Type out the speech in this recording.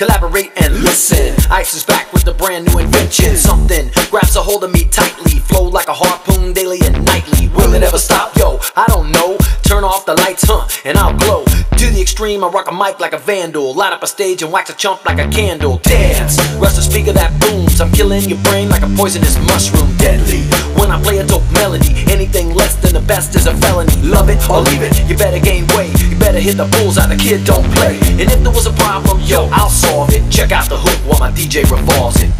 collaborate and listen. Ice is back with a brand new invention. Something grabs a hold of me tightly, flow like a harpoon daily and nightly. Will it ever stop? Yo, I don't know. Turn off the lights, huh, and I'll glow. To the extreme, I rock a mic like a vandal. Light up a stage and wax a chump like a candle. Dance, rush a speaker that booms. I'm killing your brain like a poisonous mushroom. Deadly. Best is a felony. Love it or leave it, you better gain weight. You better hit the bullseye, the kid don't play. And if there was a problem, yo, I'll solve it. Check out the hook while my DJ revolves it.